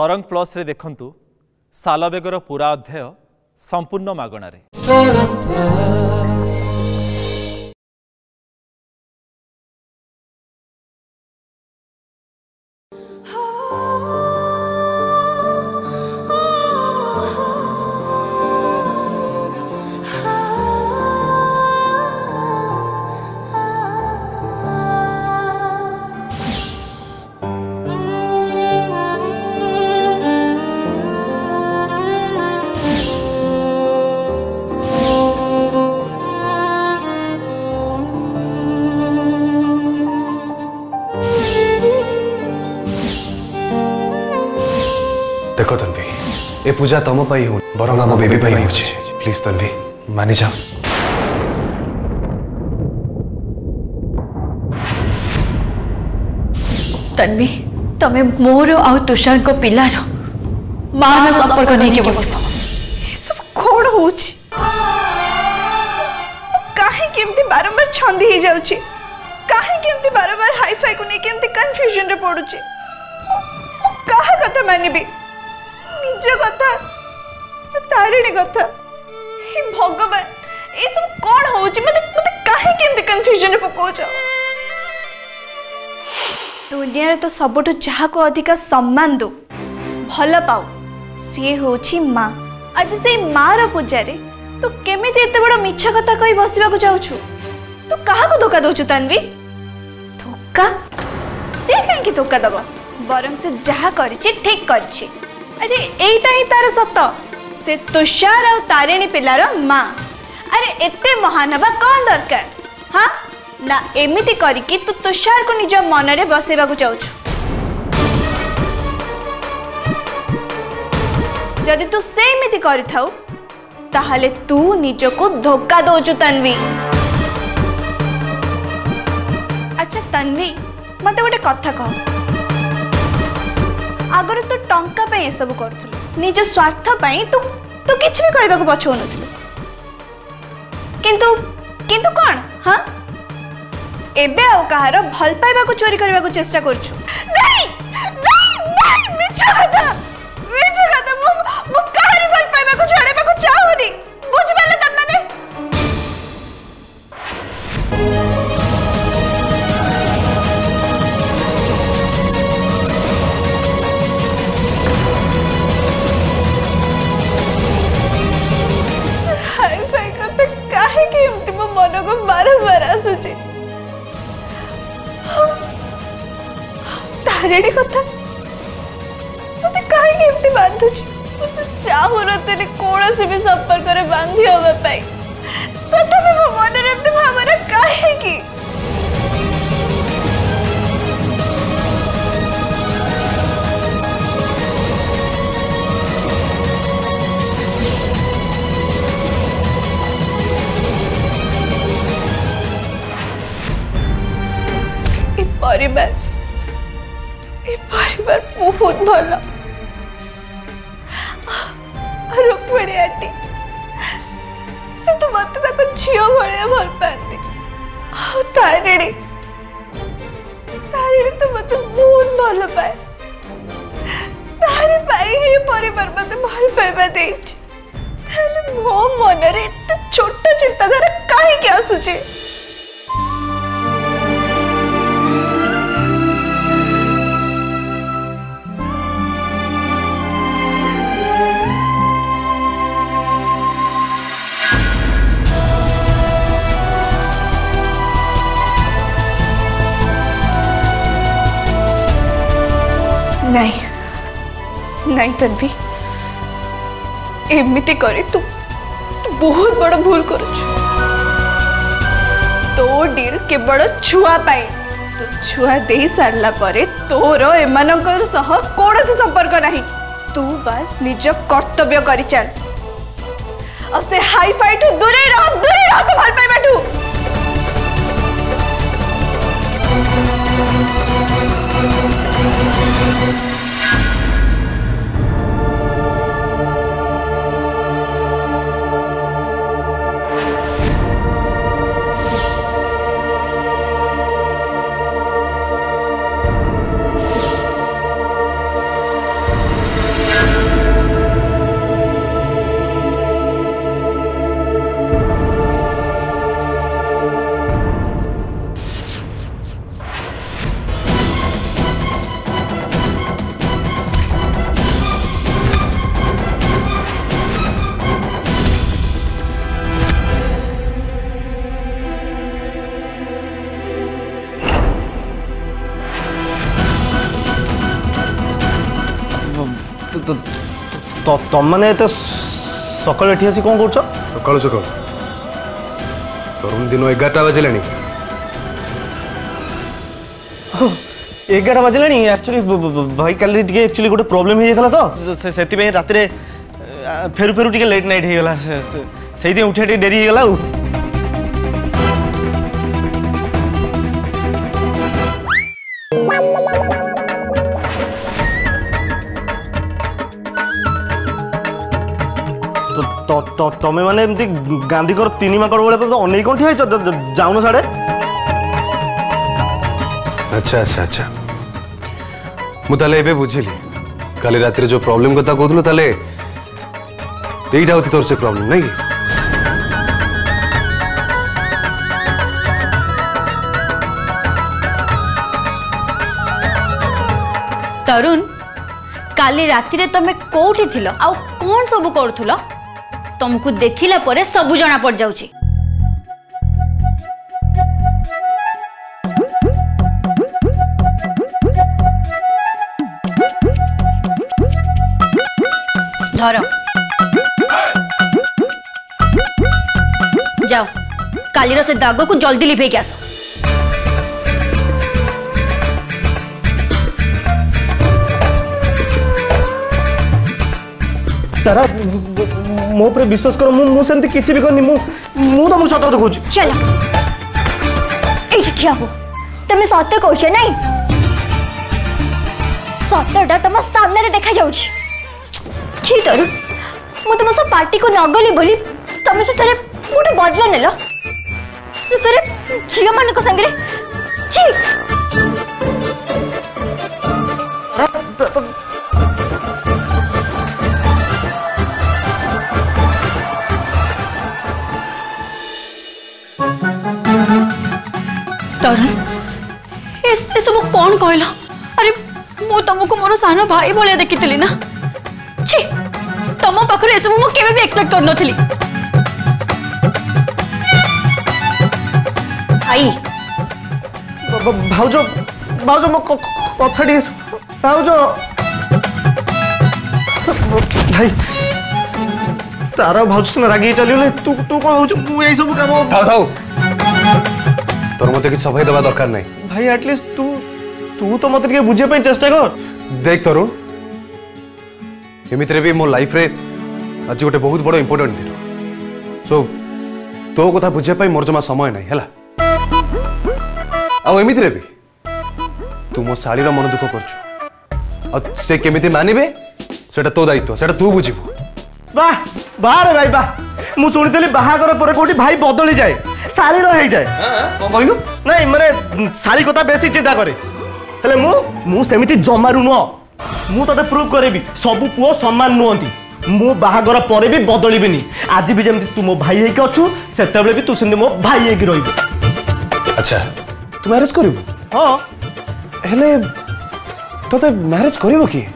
ତରଙ୍ଗ ପ୍ଲସ୍ରେ ଦେଖନ୍ତୁ ସାଲବେଗର ପୂରା ଅଧ୍ୟାୟ ସମ୍ପୂର୍ଣ୍ଣ ମାଗଣାରେ देखो तन्वी ए पूजा तुम पाई हो बर आम बेबी पर होची प्लीज तन्वी मानि जाओ तन्वी तमे मोर आ तुषार को पिला रो मान संपर्क नहीं के बस ये सब हो होची काहे केमती बारंबार छंदी हो जाउ जाउची काहे केमती बारंबार हाईफाई को नहीं केमती कंफ्यूजन रे पड़ु पड़ुची कहा कथा मानिबी सूर्य कथा तारिणी कथा भगवान ये सब कौन हो कन्फ्यूजन पकाच दुनिया तो सब जहाँ को अधिका सम्मान दो भल पाओ सी हूँ माँ आज से माँ रूजार तु केमी एत बड़ मीछ कथा कही बस जाऊ तु क्या धोखा दौ तानवी धोखा सी कहीं धोखा दब बर से जहाँ कर ठीक कर আরে এইটা ହିଁ তার সত সে তুষার আর তারিণী পিলার মা আরে এতে মহান হওয়া কম দরকার হ্যাঁ না এমিতি করিকি তু তুষারকু নিজ মনরে বসাইবাকু চাউছু যদি তু সেইমিতি করিথাও তাহলে তু নিজকু ধোকা দৌছু তন্বী আচ্ছা তন্বী মতো গোটে কথা কহ ଆଗରୁ ତୁ ଟଙ୍କା ପାଇଁ ଏସବୁ କରୁଥିଲୁ ନିଜ ସ୍ୱାର୍ଥ ପାଇଁ ତୁ ତୁ କିଛି ବି କରିବାକୁ ପଛଉନଥିଲୁ କିନ୍ତୁ କିନ୍ତୁ କ'ଣ ହଁ ଏବେ ଆଉ କାହାର ଭଲ ପାଇବାକୁ ଚୋରି କରିବାକୁ ଚେଷ୍ଟା କରୁଛୁ ମୁଁ କାହାରି ଭଲ ପାଇବାକୁ ଛାଡ଼ିବାକୁ ଚାହୁଁନି ବୁଝିପାରିଲ ମନକୁ ବାରମ୍ବାର ଆସୁଛି ତାରିଣୀ କଥା ମୋତେ କାହିଁକି ଏମିତି ବାନ୍ଧୁଛି ଚାହୁଁନଥିଲି କୌଣସି ବି ସମ୍ପର୍କରେ ବାନ୍ଧି ହେବା ପାଇଁ ତଥାପି ମୋ ମନରେ ଏମିତି ଭାବନା କାହିଁକି ପରିବାର ଏ ପରିବାର ବହୁତ ଭଲ ରୁକ୍ମଣୀ ଆଣ୍ଟି ସେ ତ ମୋତେ ତାଙ୍କ ଝିଅ ଭଳିଆ ଭଲ ପାଆନ୍ତି ଆଉ ତାରିଣୀ ତାରିଣୀ ତ ମୋତେ ବହୁତ ଭଲ ପାଏ ତାରି ପାଇଁ ହିଁ ପରିବାର ମୋତେ ଭଲ ପାଇବା ଦେଇଛି ତାହେଲେ ମୋ ମନରେ ଏତେ ଛୋଟ ଚିନ୍ତାଧାରା କାହିଁକି ଆସୁଛି नहीं नहीं तन्वी एमती करे तू तू बहुत बड़ भूल कर तो केवल छुआ तो छुआ दे सारा तोर एम कौन से संपर्क ना तू बास निज कर्तव्य कर चल से हाई फाई ठू दूरे रह दूरे रह तो भल पाइबा ठू Thank you. ତମମାନେ ଏତେ ସକାଳୁ ଏଠି ଆସି କ'ଣ କରୁଛ ସକାଳୁ ସକାଳୁ ତରୁଣ ଦିନ ଏଗାରଟା ବାଜିଲାଣି ଏଗାରଟା ବାଜିଲାଣି ଆକ୍ଚୁଆଲି ଭାଇ କାଲି ଟିକେ ଆକ୍ଚୁଆଲି ଗୋଟେ ପ୍ରୋବ୍ଲେମ୍ ହେଇଯାଇଥିଲା ତ ସେଥିପାଇଁ ରାତିରେ ଫେରୁ ଫେରୁ ଟିକେ ଲେଟ୍ ନାଇଟ୍ ହେଇଗଲା ସେଇଥିପାଇଁ ଉଠିବା ଟିକେ ଡେରି ହେଇଗଲା ଆଉ ତମେ ମାନେ ଏମିତି ଗାନ୍ଧୀଙ୍କର ତିନି ମାଙ୍କଡ଼ ବେଳେ ଅନେଇ କ'ଣ ଠିଆ ହେଇଛ ଯାଉନ ସାଡ଼େ ଆଚ୍ଛା ଆଚ୍ଛା ଆଚ୍ଛା ମୁଁ ତାହେଲେ ଏବେ ବୁଝିଲି କାଲି ରାତିରେ ଯେଉଁ ପ୍ରୋବ୍ଲେମ୍ କଥା କହୁଥିଲୁ ତାହେଲେ ଏଇଟା ହେଉଛି ତୋର ସେ ପ୍ରୋବ୍ଲେମ୍ ନାଇଁ କି ତରୁଣ কালি রাতে তুমি কোটি ছিল আউ কোন সব করুল ତମକୁ ଦେଖିଲା ପରେ ସବୁ ଜଣା ପଡ଼ିଯାଉଛି ধর যাও কালির সে দাগকু জলদি লিভাইকি আস তারা मो पर विश्वास कर मु मु सेंती किछि भी करनी मु मु त मु सत कह छु चल एठी ठिया हो तमे सत कह छ नै सतटा तमे सामने रे देखा जाउ छ छी तरु मु तमे सब पार्टी को नगली बोली तमे से सरे मुटे बदल नेलो से सरे छिया मन को संगरे छी तरुण सब कौन कहल अरे तो मु तुमको मोर सान भाई भाया देखी थी ना छी तुम पाखे मुझे भी एक्सपेक्ट कर भाज भाज सिना रागे तू तू कौन हूँ यही सब कम था। તરમાં તકે સભય દવા દરકાર નહી ભાઈ એટલીસ તું તું તો માત્ર કે બુજે પય ચેષ્ટા કર દેખ તરુ એ મિત્રે બી મો લાઈફ રે આજી ગોટે બહુત બડો ઈમ્પોર્ટન્ટ થિરો સો તો કોથા બુજે પય મોર જમા સમય નહી હેલા આ ઓ એ મિત્રે બી તું મો સાળી રા મન દુખ કરછુ અ સે કેમેતી માનીબે સેઠ તો દાઈ તુ સેઠ તું બુજીબ વાહ બાર હે ભાઈ વાહ મુ સુણતલી બાહા કર પર કોટી ભાઈ બદળ જાય ଶାଳୀର ହେଇଯାଏ କ'ଣ କହିଲୁ ନାଇଁ ମାନେ ଶାଳୀ କଥା ବେଶୀ ଚିନ୍ତା କରେ ହେଲେ ମୁଁ ମୁଁ ସେମିତି ଜମାରୁ ନୁହଁ ମୁଁ ତତେ ପ୍ରୁଭ୍ କରିବି ସବୁ ପୁଅ ସମାନ ନୁହନ୍ତି ମୁଁ ବାହାଘର ପରେ ବି ବଦଳିବିନି ଆଜି ବି ଯେମିତି ତୁ ମୋ ଭାଇ ହେଇକି ଅଛୁ ସେତେବେଳେ ବି ତୁ ସେମିତି ମୋ ଭାଇ ହେଇକି ରହିବୁ ଆଚ୍ଛା ତୁ ମ୍ୟାରେଜ୍ କରିବୁ ହଁ ହେଲେ ତତେ ମ୍ୟାରେଜ୍ କରିବ କିଏ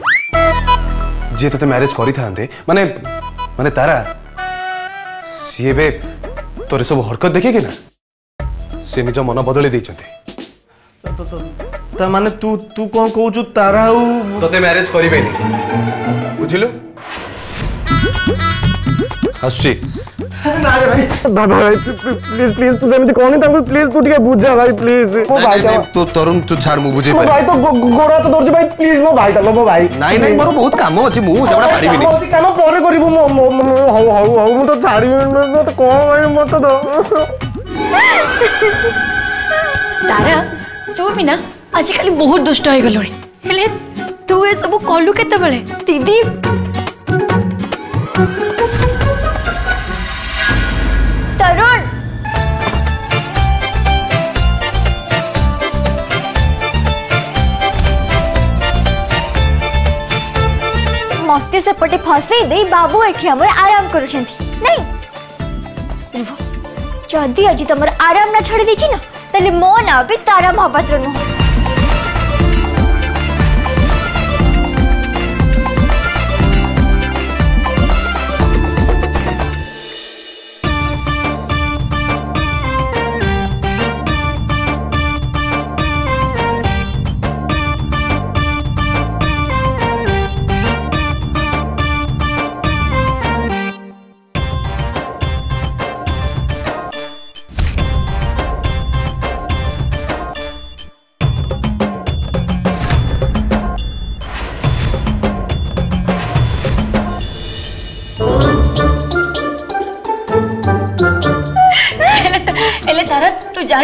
ଯିଏ ତତେ ମ୍ୟାରେଜ୍ କରିଥାନ୍ତେ ମାନେ ମାନେ ତାରା ସିଏ ଏବେ तोरे सब हरकत देखे कि ना से निज मन बदली दे छते त त त माने तू तू को कहू जो तारा हो तते मैरिज करबे नहीं बुझिलु हसी अरे भाई प्लीज प्लीज तू मुझे कौन था प्लीज तू ठीक बुझ भाई प्लीज मो भाई नहीं तो- तरुण तू छाड़ मु बुझे भाई तो गोरा तो दर्ज भाई प्लीज मो भाई तलो मो भाई नहीं नहीं मोर बहुत काम अछि मु सेबडा पारिबि नि बहुत काम परे करिवु मो मो हौ हौ मु तो छाड़िबि मो तो कोन भाई मो तो तारा तू भी ना आजकल बहुत दुष्ट हो गलोनी हेले तू ए सब कलु केते बेले दीदी মতে সেপটে ফসাই দেই বাবু এটি আমার আরাম করুছেন নাই রুহ যদি আজ তোমার আরাম না ছড়ি দিছি না তাহলে মো না বি তারা মহাপাত্র নুহ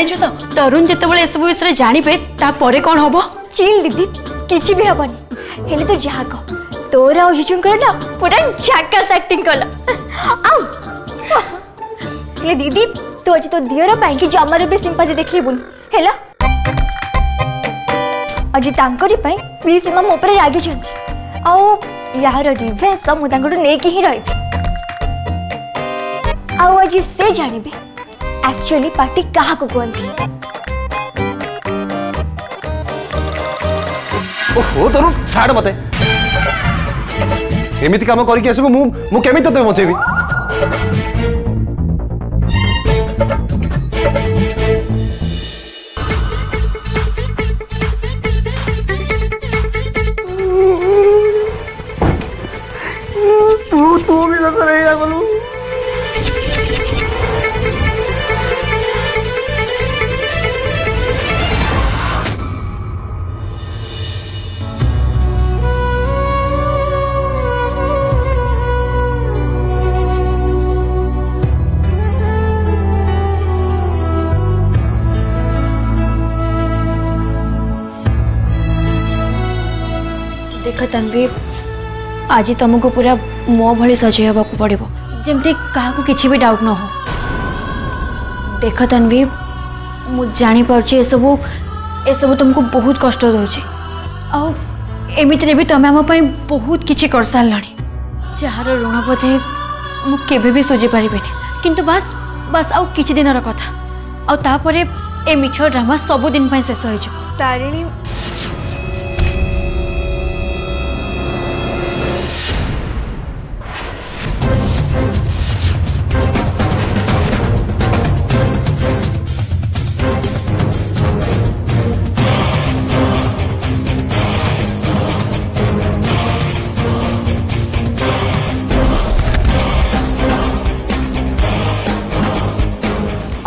জানিছু তো তরুণ যেতবেলে এসব বিষয়ে জাঁবে তাপরে কণ হব চিল দিদি কিছু বি হবনি হলে তো যা কহ তোর আর জিজুঙ্কর না পুরা ঝাকাস অ্যাক্টিং কল আউ হলে দিদি তু আজ তো দিওর পাইকি জমারে বি সিম্পাতি দেখেইবুনি হেলা আজ তাঙ্করি পাই পিসিমা মো উপরে রাগিছন্তি আউ ইয়ার রিভেন্স মু তাঙ্কটু নেকি হি রহিবি আউ আজ সে জানিবে एक्चुअली पार्टी कहाँ को कुंती? ओहो तोरुं छाड़ मते। एमिति काम करी कैसे देख तन्वी आज तुमको पूरा मो भाई सजय हे पड़ो जमी क्या कि डाउट न हो देख तन्वी मुझ जापार सबू तुमको बहुत कष्ट दौर भी तुम आम बहुत किसी कर सारे जार ऋण बोधे मुझे भी सुझीपर कि बास बास आ कि दिन कथा आ मिछ ड्रामा सबुदिन शेष हो तारिणी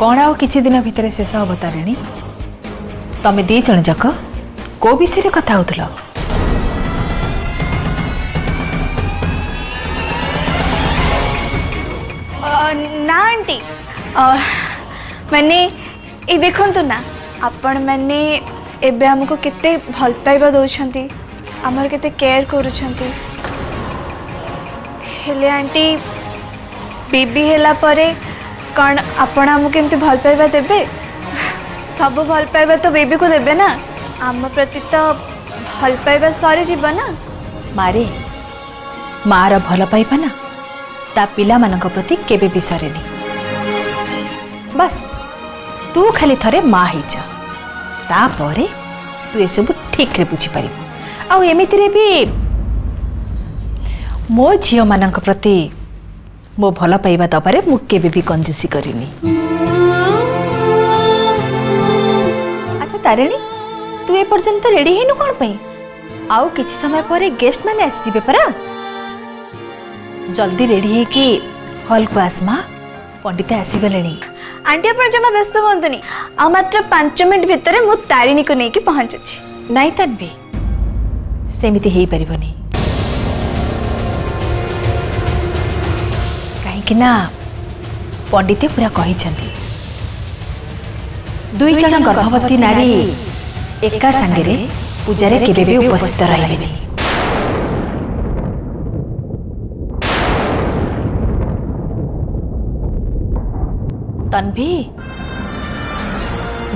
कौन आन भाई शेष हम तारे तुम दीज जाक को विषय कथा हो ना आंटी मैंने ये देखत ना आपण मैंने एवं आम को के भल पाइबा दौंट आमर केयर कर आंटी बीबी है କ'ଣ ଆପଣ ଆମକୁ ଏମିତି ଭଲ ପାଇବା ଦେବେ ସବୁ ଭଲ ପାଇବା ତ ବେବିକୁ ଦେବେ ନା ଆମ ପ୍ରତି ତ ଭଲ ପାଇବା ସରିଯିବ ନା ମାରେ ମାଆର ଭଲ ପାଇବା ନା ତା ପିଲାମାନଙ୍କ ପ୍ରତି କେବେ ବି ସରେନି ବାସ୍ ତୁ ଖାଲି ଥରେ ମା ହେଇଯା ତାପରେ ତୁ ଏସବୁ ଠିକ୍ରେ ବୁଝିପାରିବୁ ଆଉ ଏମିତିରେ ବି ମୋ ଝିଅମାନଙ୍କ ପ୍ରତି ମୋ ଭଲ ପାଇବା ଦବାରେ ମୁଁ କେବେ ବି କଞ୍ଜୁସି କରିନି ଆଚ୍ଛା ତାରିଣୀ ତୁ ଏପର୍ଯ୍ୟନ୍ତ ରେଡ଼ି ହେଇନୁ କ'ଣ ପାଇଁ ଆଉ କିଛି ସମୟ ପରେ ଗେଷ୍ଟମାନେ ଆସିଯିବେ ପରା ଜଲ୍ଦି ରେଡ଼ି ହେଇକି ହଲ୍କୁ ଆସମା ପଣ୍ଡିତ ଆସିଗଲେଣି ଆଣ୍ଟି ଆପଣ ଜମା ବ୍ୟସ୍ତ ହୁଅନ୍ତୁନି ଆଉ ମାତ୍ର ପାଞ୍ଚ ମିନିଟ୍ ଭିତରେ ମୁଁ ତାରିଣୀକୁ ନେଇକି ପହଞ୍ଚୁଛି ନାଇଁ ତାନବି ସେମିତି ହେଇପାରିବନି कहीं पंडित पूरा कही दुईज गर्भवती नारी एका सांगे पूजा के उपस्थित रही तन्वी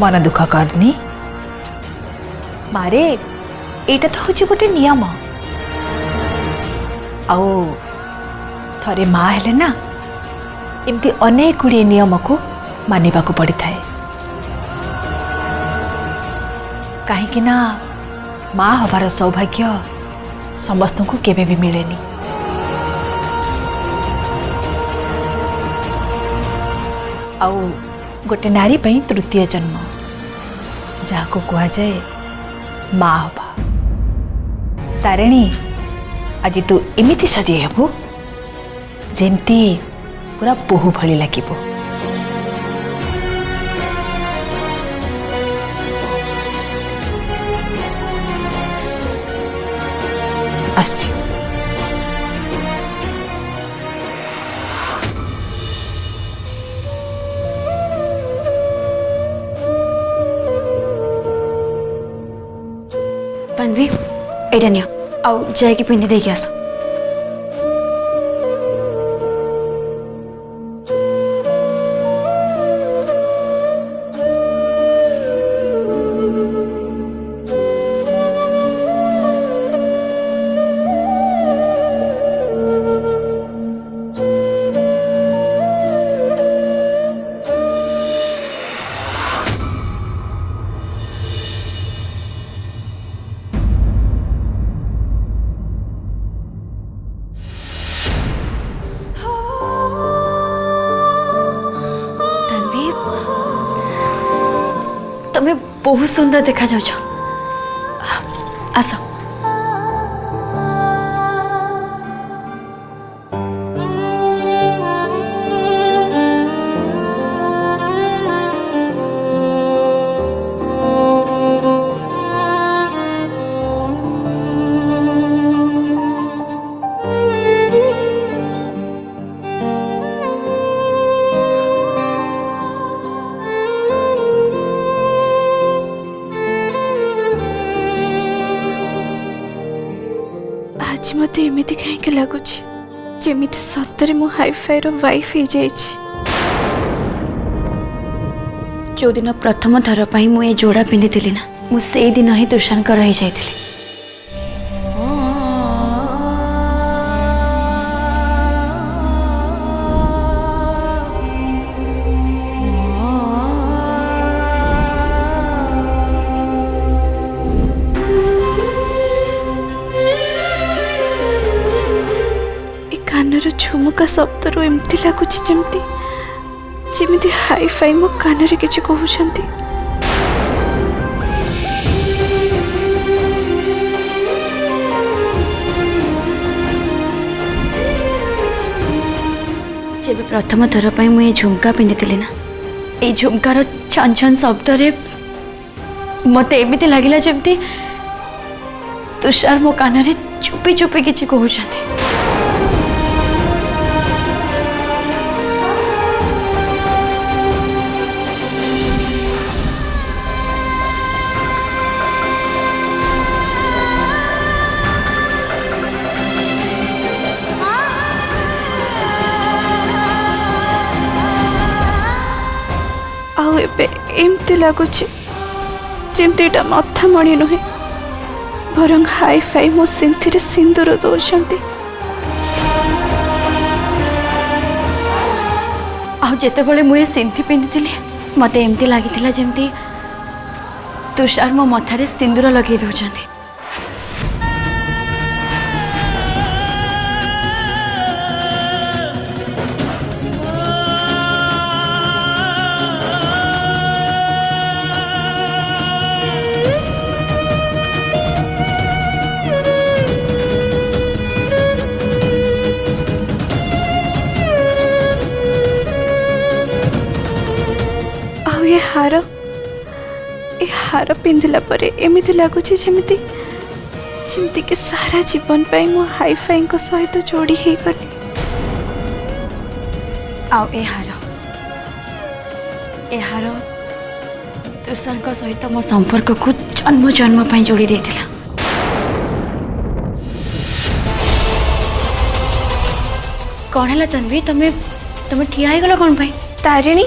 मन दुख करनी मारे यहाँ तो हूँ गोटे नियम आ थे माँ है ना इम्ति अनेक गुड़ी नियम को मानवा को पड़ी था कहीं की ना माँ हो भरा सो भागियो समस्तों को केवे भी आउ गुटे नारी पहिं तृतीय जन्म जाको को कुआं जाए माँ हो भा तारे नहीं अजीतू इमिती जेंती पूरा बहु भली लगे तनवी एटा नि जैक पिंधि देखी आसो बहुत सुंदर देखा जाओ छो आसो ମତେ ଏମିତି କାହିଁକି ଲାଗୁଛି ଯେମିତି ସତରେ ମୁଁ ହାଇଫାଇର ୱାଇଫ୍ ହେଇଯାଇଛି ଯେଉଁଦିନ ପ୍ରଥମ ଥର ପାଇଁ ମୁଁ ଏ ଯୋଡ଼ା ପିନ୍ଧିଥିଲି ନା ମୁଁ ସେଇଦିନ ହିଁ ତୁଷାରଙ୍କର ହେଇଯାଇଥିଲି कानर झुमुका शब्द रमती लगुच हाईफाई मो कान कि प्रथम थर पर मुझे झुमका पिंधि ना ये झुमकार छन छन शब्द मत एम लगला जमती तुषार मो कान चुपी चुपी कि ଏମିତି ଲାଗୁଛି ଯେମିତି ଏଇଟା ମଥାମଣି ନୁହେଁ ବରଂ ହାଇ ଫାଇ ମୋ ସିନ୍ଥିରେ ସିନ୍ଦୁର ଦେଉଛନ୍ତି ଆଉ ଯେତେବେଳେ ମୁଁ ଏ ସିନ୍ଥି ପିନ୍ଧିଥିଲି ମୋତେ ଏମିତି ଲାଗିଥିଲା ଯେମିତି ତୁଷାର ମୋ ମଥାରେ ସିନ୍ଦୁର ଲଗେଇ ଦେଉଛନ୍ତି हार ए हार पिंधला परे एमती लगुच जमी जमती कि सारा जीवन पर मो हाइफाई सहित तो जोड़ी हो गली आउ हार ए हार तुषार सहित तो मो संपर्क को जन्म जन्म पर जोड़ी देता कौन है तन्वी तुम्हें तुम्हें ठिया हो गल कौन तारिणी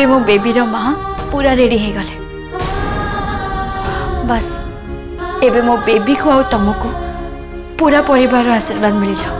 ଏବେ ମୋ ବେବିର ମା ପୁରା ରେଡ଼ି ହେଇଗଲେ ବାସ୍ ଏବେ ମୋ ବେବିକୁ ଆଉ ତମକୁ ପୁରା ପରିବାରର ଆଶୀର୍ବାଦ ମିଳିଯାଉ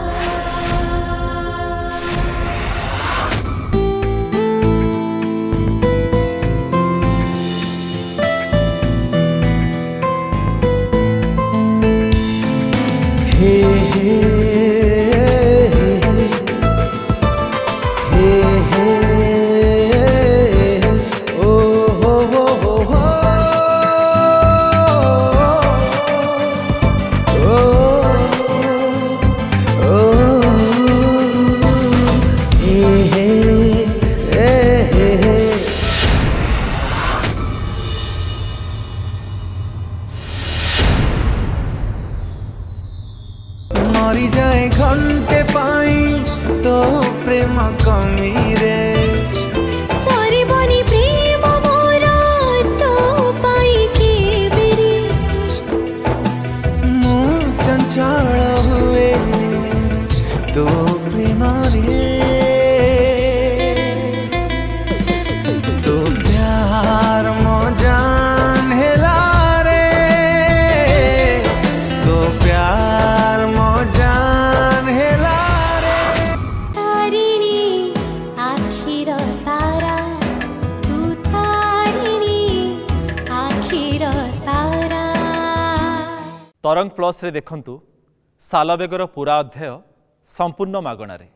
ପ୍ଲସ୍ରେ ଦେଖନ୍ତୁ ସାଲବେଗର ପୂରା ଅଧ୍ୟାୟ ସମ୍ପୂର୍ଣ୍ଣ ମାଗଣାରେ